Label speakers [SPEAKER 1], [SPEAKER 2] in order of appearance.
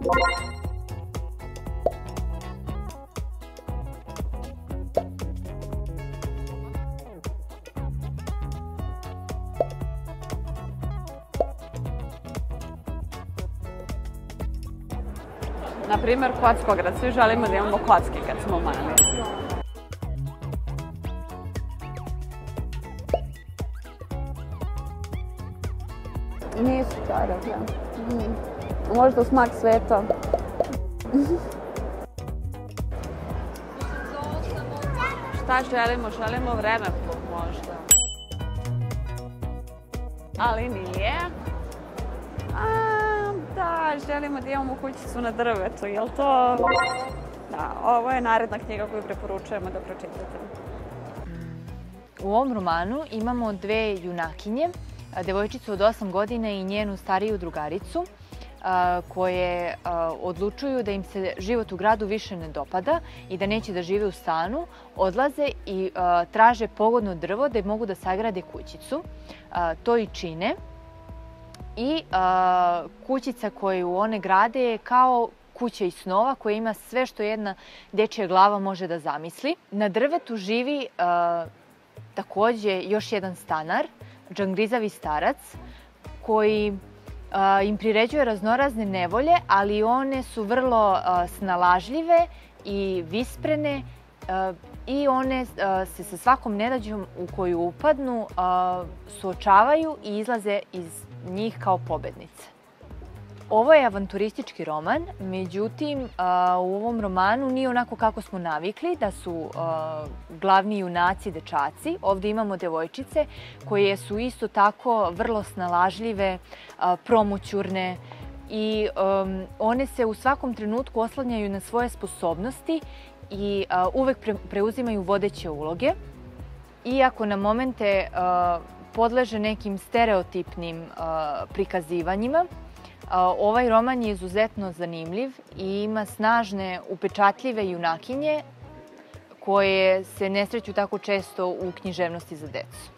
[SPEAKER 1] Na primjer, Kockograd. Svi želimo da imamo kocke kad smo mali. Nisu čarape. Mm. Možda smak sveta. Šta želimo? Želimo vreme možda. Ali nije. A, da, želimo da imamo kućicu na drvetu, jel to? Da, ovo je naredna knjiga koju preporučujemo da pročitate.
[SPEAKER 2] U ovom romanu imamo dve junakinje, devojčicu od 8 godina i njenu stariju drugaricu, koje odlučuju da im se život u gradu više ne dopada i da neće da žive u stanu, odlaze i traže pogodno drvo da mogu da sagrade kućicu. To i čine. I kućica koju one grade je kao kuća iz snova koja ima sve što jedna dečija glava može da zamisli. Na drvetu živi takođe još jedan stanar, džangrizavi starac, koji im priređuje raznorazne nevolje, ali one su vrlo snalažljive i visprene i one se sa svakom nedađom u koju upadnu suočavaju i izlaze iz njih kao pobednice. Ovo je avanturistički roman, međutim u ovom romanu nije onako kako smo navikli, da su glavni junaci dečaci. Ovde imamo devojčice koje su isto tako vrlo snalažljive, promućurne i one se u svakom trenutku oslanjaju na svoje sposobnosti i uvek preuzimaju vodeće uloge. Iako na momente podleže nekim stereotipnim prikazivanjima, Ovaj roman je izuzetno zanimljiv i ima snažne, upečatljive junakinje koje se ne sreću tako često u književnosti za decu.